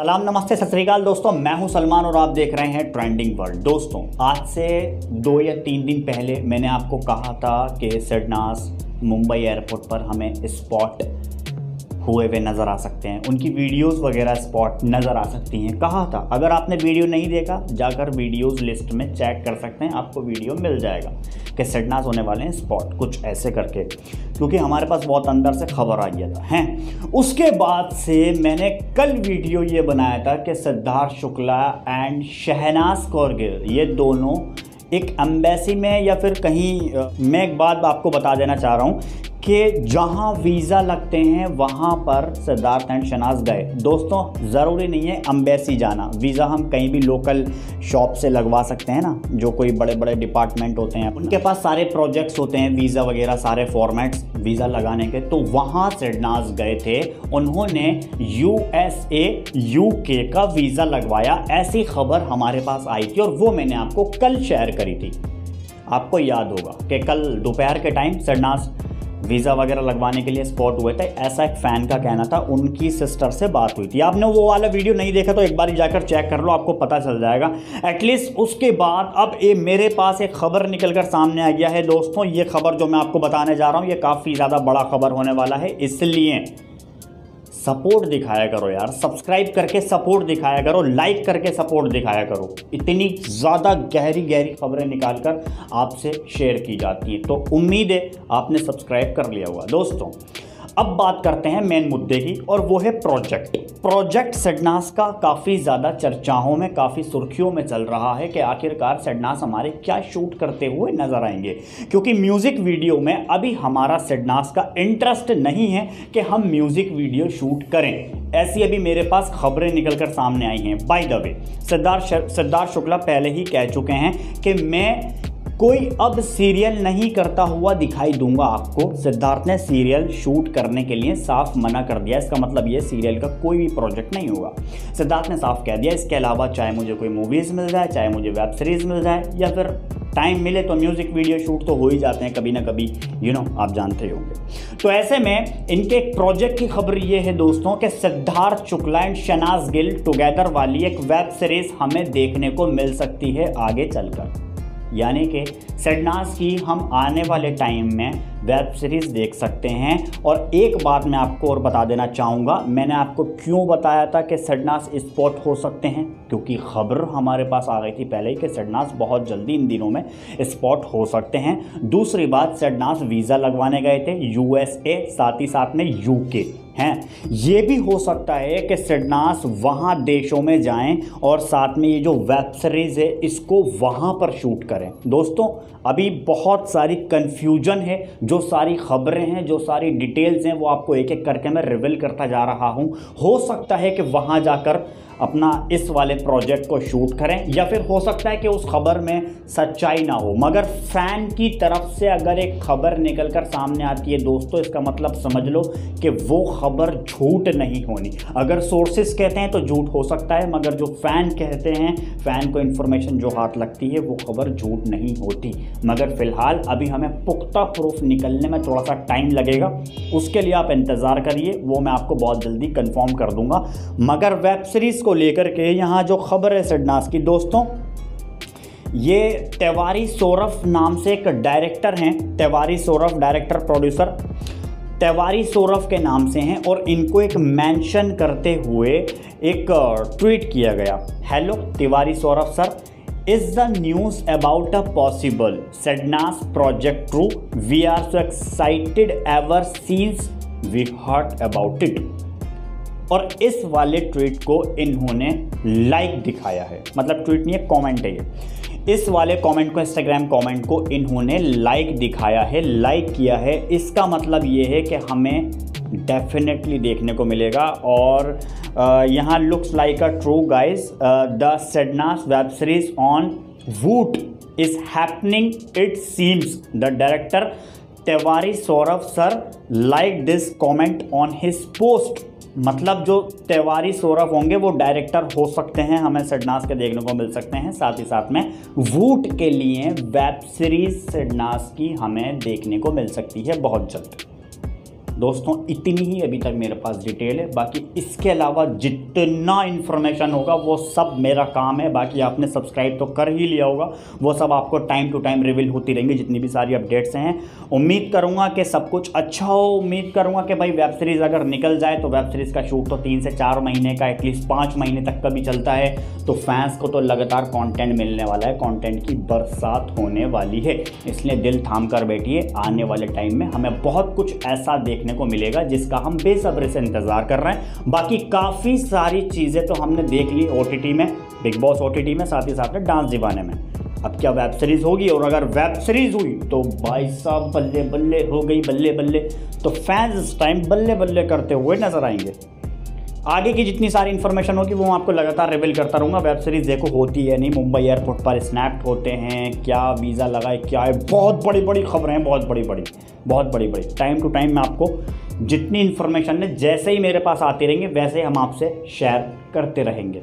सलाम, नमस्ते, सत श्रीकाल दोस्तों, मैं हूँ सलमान और आप देख रहे हैं ट्रेंडिंग वर्ल्ड दोस्तों, आज से दो या तीन दिन पहले मैंने आपको कहा था कि सिडनास मुंबई एयरपोर्ट पर हमें स्पॉट हुए हुए नज़र आ सकते हैं। उनकी वीडियोस वगैरह स्पॉट नज़र आ सकती हैं। कहा था? अगर आपने वीडियो नहीं देखा, जाकर वीडियोस लिस्ट में चेक कर सकते हैं। आपको वीडियो मिल जाएगा कि सेडनास होने वाले हैं स्पॉट कुछ ऐसे करके। क्योंकि हमारे पास बहुत अंदर से खबर आ गया था, हैं? उसके बाद से मैंने कल वीडियो ये बनाया था कि सिद्धार्थ शुक्ला एंड शहनाज कौरगिल ये दोनों एक एम्बेसी में या फिर कहीं मैं एक बात आपको बता देना चाह रहा हूँ कि जहाँ वीज़ा लगते हैं, वहाँ पर सिद्धार्थ एंड शनाज गए। दोस्तों, ज़रूरी नहीं है अम्बेसी जाना। वीज़ा हम कहीं भी लोकल शॉप से लगवा सकते हैं ना, जो कोई बड़े बड़े डिपार्टमेंट होते हैं। उनके पास सारे प्रोजेक्ट्स होते हैं वीज़ा वगैरह, सारे फॉर्मेट्स वीज़ा लगाने के। तो वहाँ सिडनाज गए थे, उन्होंने यू एस ए यू के का वीज़ा लगवाया। ऐसी खबर हमारे पास आई थी और वो मैंने आपको कल शेयर करी थी। आपको याद होगा कि कल दोपहर के टाइम सरनाज वीज़ा वगैरह लगवाने के लिए स्पॉट हुए थे, ऐसा एक फ़ैन का कहना था, उनकी सिस्टर से बात हुई थी। आपने वो वाला वीडियो नहीं देखा तो एक बार जाकर चेक कर लो, आपको पता चल जाएगा। एटलीस्ट उसके बाद अब ये मेरे पास एक खबर निकल कर सामने आ गया है। दोस्तों, ये खबर जो मैं आपको बताने जा रहा हूँ, ये काफ़ी ज़्यादा बड़ा खबर होने वाला है, इसलिए सपोर्ट दिखाया करो यार। सब्सक्राइब करके सपोर्ट दिखाया करो लाइक करके सपोर्ट दिखाया करो। इतनी ज़्यादा गहरी गहरी खबरें निकाल कर आपसे शेयर की जाती हैं। तो उम्मीद है आपने सब्सक्राइब कर लिया हुआ दोस्तों अब बात करते हैं मेन मुद्दे की, और वो है प्रोजेक्ट प्रोजेक्ट सेडनास का काफ़ी ज़्यादा चर्चाओं में, काफ़ी सुर्खियों में चल रहा है कि आखिरकार सेडनास हमारे क्या शूट करते हुए नज़र आएँगे. क्योंकि म्यूज़िक वीडियो में अभी हमारा सेडनास का इंटरेस्ट नहीं है कि हम म्यूज़िक वीडियो शूट करें. ऐसी अभी मेरे पास खबरें निकल कर सामने आई हैं. By the way Siddharth Siddharth Shukla पहले ही कह चुके हैं कि मैं कोई अब सीरियल नहीं करता हुआ दिखाई दूँगा आपको। सिद्धार्थ ने सीरियल शूट करने के लिए साफ़ मना कर दिया। इसका मतलब ये सीरियल का कोई भी प्रोजेक्ट नहीं होगा। सिद्धार्थ ने साफ़ कह दिया, इसके अलावा चाहे मुझे कोई मूवीज़ मिल जाए, चाहे मुझे वेब सीरीज़ मिल जाए, या फिर टाइम मिले तो म्यूज़िक वीडियो शूट तो हो ही जाते हैं कभी ना कभी यू नो आप जानते ही होंगे। तो ऐसे में इनके एक प्रोजेक्ट की खबर ये है दोस्तों कि सिद्धार्थ शुक्ला एंड शनाज गिल टुगेदर वाली एक वेब सीरीज़ हमें देखने को मिल सकती है आगे चलकर। यानी कि सेडनास की हम आने वाले टाइम में वेब सीरीज़ देख सकते हैं। और एक बात मैं आपको और बता देना चाहूँगा, मैंने आपको क्यों बताया था कि सेडनास स्पॉट हो सकते हैं? क्योंकि ख़बर हमारे पास आ गई थी पहले ही कि सेडनास बहुत जल्दी इन दिनों में स्पॉट हो सकते हैं। दूसरी बात सेडनास वीज़ा लगवाने गए थे यूएसए साथ ही साथ में यूके हैं। ये भी हो सकता है कि सिडनास वहाँ देशों में जाएँ और साथ में ये जो वेब सीरीज़ है, इसको वहाँ पर शूट करें। दोस्तों, अभी बहुत सारी कन्फ्यूज़न है, जो सारी खबरें हैं, जो सारी डिटेल्स हैं, वो आपको एक एक करके मैं रिवील करता जा रहा हूँ। हो सकता है कि वहाँ जाकर अपना इस वाले प्रोजेक्ट को शूट करें, या फिर हो सकता है कि उस खबर में सच्चाई ना हो। मगर फ़ैन की तरफ़ से अगर एक खबर निकल कर सामने आती है, दोस्तों, इसका मतलब समझ लो कि वो खबर झूठ नहीं होनी। अगर सोर्सेस कहते हैं तो झूठ हो सकता है, मगर जो फ़ैन कहते हैं फ़ैन को इन्फॉर्मेशन जो हाथ लगती है, वो खबर झूठ नहीं होती। मगर फ़िलहाल अभी हमें पुख्ता प्रूफ निकलने में थोड़ा सा टाइम लगेगा। उसके लिए आप इंतज़ार करिए, वो मैं आपको बहुत जल्दी कन्फर्म कर दूँगा। मगर वेब सीरीज़ को लेकर के यहाँ जो खबर है, सडनास की, दोस्तों, ये तिवारी सौरभ नाम से एक डायरेक्टर हैं। तिवारी सौरभ डायरेक्टर प्रोड्यूसर तिवारी सौरभ के नाम से हैं और इनको एक मेंशन करते हुए एक ट्वीट किया गया। Hello Tiwari Saurabh sir is the news about a possible Sidnaaz project true we are so excited ever since we heard about it और इस वाले ट्वीट को इन्होंने लाइक दिखाया है। मतलब ट्वीट नहीं है कमेंट है ये। इस वाले कमेंट को इंस्टाग्राम कमेंट को इन्होंने लाइक दिखाया है लाइक किया है। इसका मतलब ये है कि हमें डेफिनेटली देखने को मिलेगा और यहाँ looks like a true guys the Sidnaaz web series on Voot is happening it seems the director Tiwari Saurabh sir like this comment on his post मतलब जो तेवारी सौरभ होंगे, वो डायरेक्टर हो सकते हैं, हमें सिडनास के देखने को मिल सकते हैं। साथ ही साथ में वूट के लिए वेब सीरीज़ सडनास की हमें देखने को मिल सकती है बहुत जल्द। दोस्तों, इतनी ही अभी तक मेरे पास डिटेल है। बाकी इसके अलावा जितना इन्फॉर्मेशन होगा, वो सब मेरा काम है। बाकी आपने सब्सक्राइब तो कर ही लिया होगा। वो सब आपको टाइम टू टाइम रिवील होती रहेंगी, जितनी भी सारी अपडेट्स हैं। उम्मीद करूँगा कि सब कुछ अच्छा हो। उम्मीद करूँगा कि भाई वेब सीरीज़ अगर निकल जाए तो वेब सीरीज़ का शूट तो तीन से चार महीने का एटलीस्ट पाँच महीने तक का भी चलता है। तो फैंस को तो लगातार कॉन्टेंट मिलने वाला है। कॉन्टेंट की बरसात होने वाली है। इसलिए दिल थाम कर बैठिए। आने वाले टाइम में हमें बहुत कुछ ऐसा देखने को मिलेगा, जिसका हम बेसब्री से इंतज़ार कर रहे हैं। बाकी काफ़ी सारी चीज़ें तो हमने देख ली ओटीटी में बिग बॉस ओटीटी में, साथ ही साथ में डांस दीवाने में। अब क्या वेब सीरीज़ होगी? और अगर वेब सीरीज़ हुई तो भाई साहब बल्ले बल्ले हो गई बल्ले बल्ले तो फैंस इस टाइम बल्ले बल्ले करते हुए नज़र आएँगे। आगे की जितनी सारी इन्फॉर्मेशन होगी, वो आपको लगातार रिवील करता रहूँगा। वेब सीरीज़ देखो, होती है नहीं। मुंबई एयरपोर्ट पर स्नैप्ड होते हैं। क्या वीज़ा लगाए, क्या है? बहुत बड़ी बड़ी खबरें हैं, बहुत बड़ी बड़ी बहुत बड़ी बड़ी टाइम टू टाइम मैं आपको जितनी इन्फॉर्मेशन है, जैसे ही मेरे पास आती रहेंगे, वैसे ही हम आपसे शेयर करते रहेंगे।